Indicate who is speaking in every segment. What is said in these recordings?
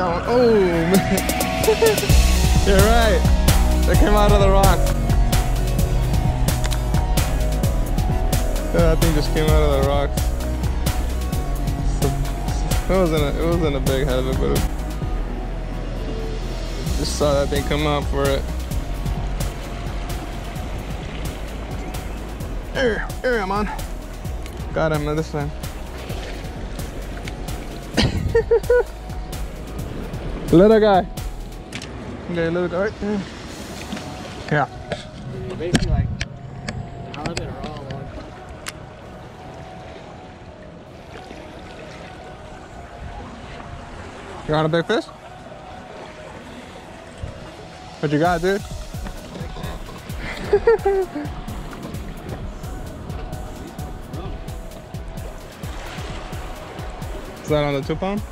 Speaker 1: Oh, man. You're right. They came out of the rock. Yeah, that thing just came out of the rocks. It wasn't a, it wasn't a big head of it, but it, just saw that thing come out for it. Here, here I'm on. Got him this time. little guy. Okay, little guy there. Yeah. You got a big fish? What you got, dude? Is that on the two pound?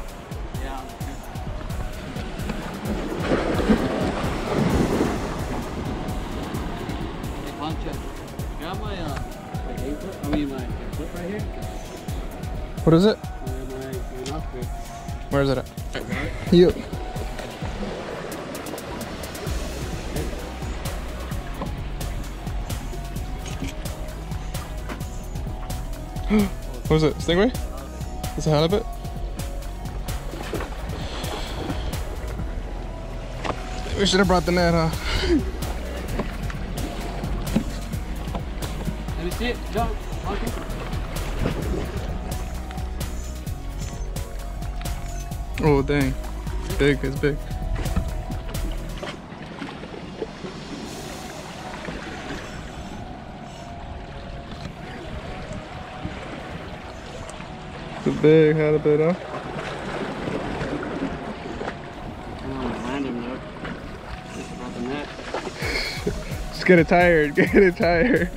Speaker 2: Got my uh, my eight foot, I mean my foot right here.
Speaker 1: What is it?
Speaker 2: My my.
Speaker 1: Where is it at? You. what was it? Stingray? It's a halibut? We should have brought the net, huh?
Speaker 2: Let it. Monkey.
Speaker 1: Oh, dang. It's big, it's big. It's a big halibut, huh?
Speaker 2: I don't want to land him though. Just brought the net.
Speaker 1: Just get it tired, get it tired.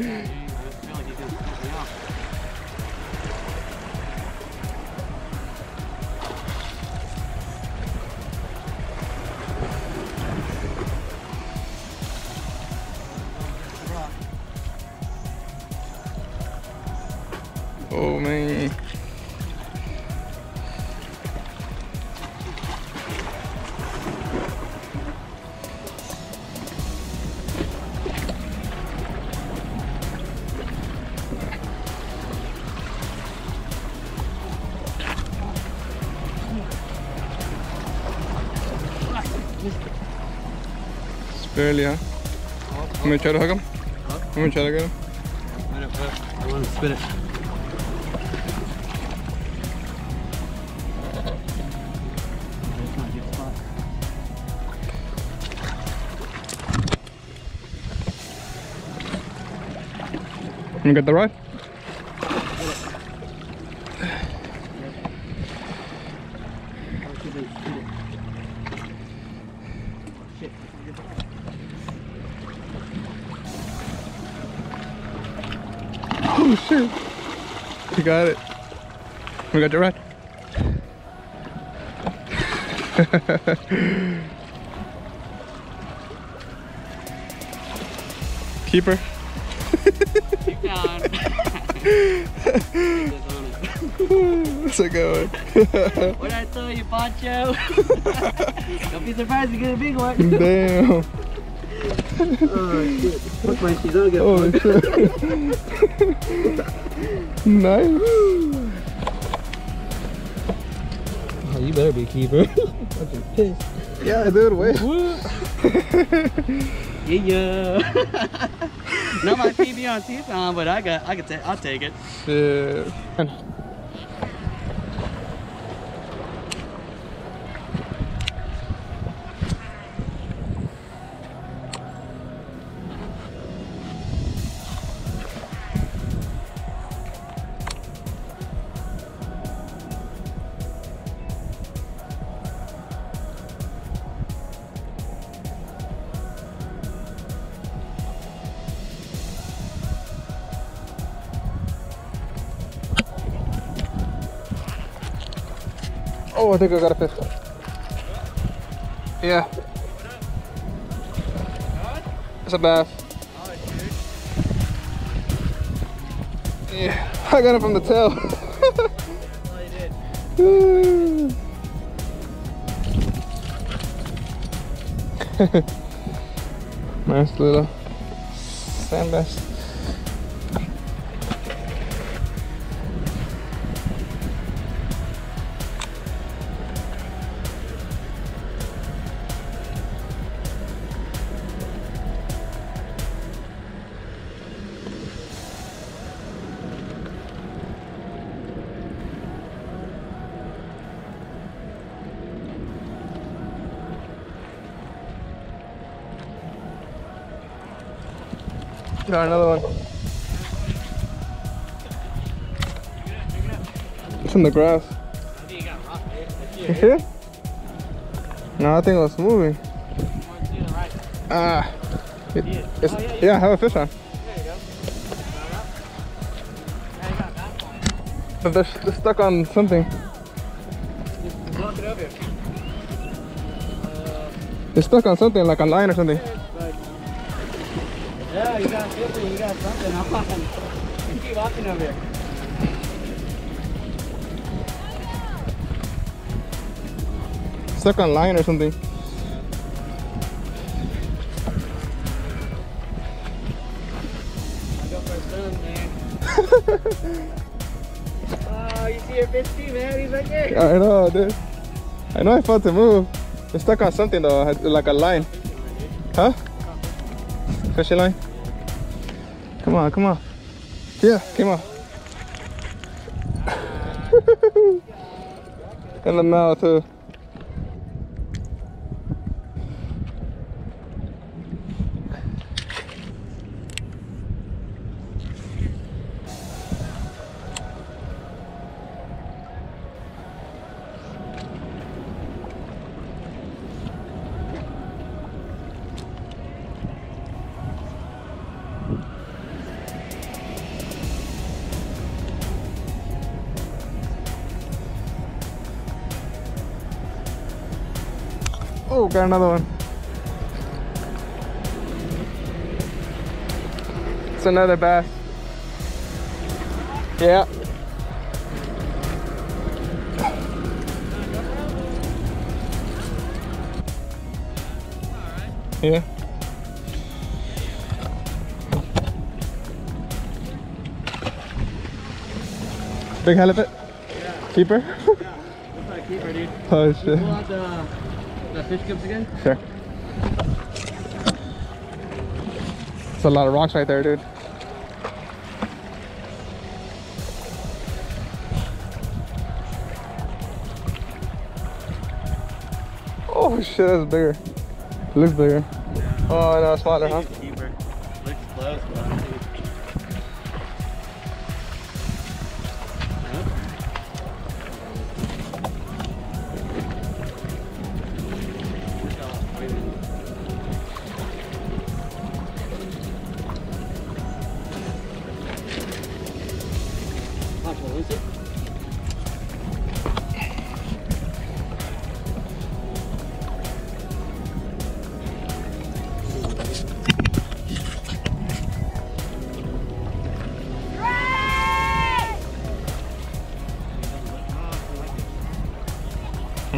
Speaker 1: Oh, man. Barely, huh? I'm gonna try to hook him. I'm gonna try to get him.
Speaker 2: Wait up, wait up. I want to spin it.
Speaker 1: You get the rod?
Speaker 2: Oh, shit.
Speaker 1: You got it. We got your rod. Keeper. That's a good one.
Speaker 2: What I tell you, Pancho? Don't be surprised you get a big one.
Speaker 1: Damn.
Speaker 2: oh shit. Fuck my she's on
Speaker 1: Oh shit. nice.
Speaker 2: Oh, you better be a keeper. Fucking pissed.
Speaker 1: Yeah, dude, wait.
Speaker 2: Yeah. Not my PB on T-Pound, but I got, I can take, I'll take it.
Speaker 1: Shit. Oh, I think I got a fish. Yeah. It's a bass. Yeah, I got it from the tail. Nice little sand bass. Got another one. It's in the grass. No, I think it was moving. Ah. It- it's-
Speaker 2: yeah,
Speaker 1: I have a fish on. But they're, they're stuck on something. They're stuck on something, like a line or something.
Speaker 2: Yeah, you got something. You got something on. You keep walking over here.
Speaker 1: Stuck on line or something.
Speaker 2: Oh, you see your fish too, man. He's right there.
Speaker 1: I know, dude. I know I felt to move. It's stuck on something though, like a line. Huh? Fishing line? Come on, come on. Yeah, come on. In the mouth too. Got another one. It's another bass. Yeah. Yeah. Big halibut?
Speaker 2: Yeah,
Speaker 1: Keeper?
Speaker 2: yeah. Like a keeper, dude.
Speaker 1: oh shit.
Speaker 2: Pull out the, the fish cubes again.
Speaker 1: Sure. It's a lot of rocks right there, dude. Oh shit, that's bigger. looks bigger. Oh no, smaller, huh?
Speaker 2: He's a. Looks close,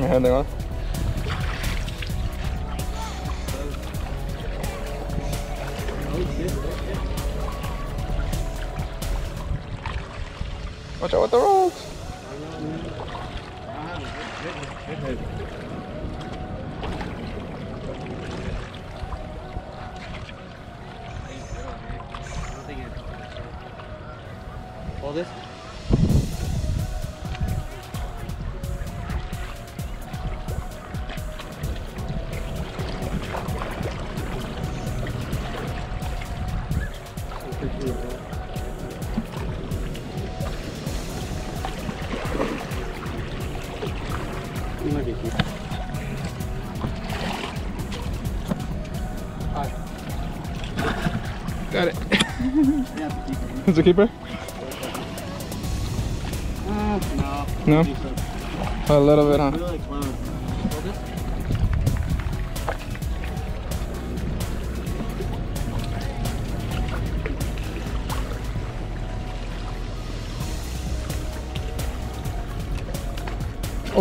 Speaker 1: Yeah, there one. Watch out with the rocks.
Speaker 2: Hold this. You might be cute.
Speaker 1: Got it.
Speaker 2: Is it.
Speaker 1: Keeper?
Speaker 2: Uh, no.
Speaker 1: No? A little bit, huh?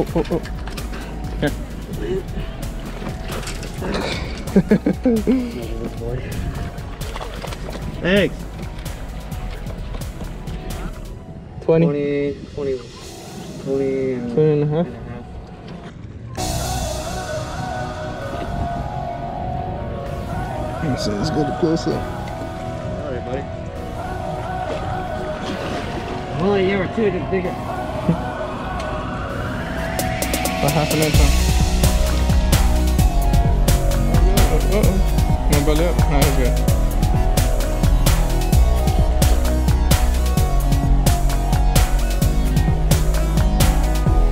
Speaker 1: Oh, oh, oh. Here.
Speaker 2: Eggs.
Speaker 1: 20,
Speaker 2: 20, 20, 20 and,
Speaker 1: 20 and a half.
Speaker 2: and a half.
Speaker 1: So let's get a close up.
Speaker 2: Alright, buddy. Only you were two to bigger.
Speaker 1: What happened that time? Uh-oh. No belly up? No, it's good.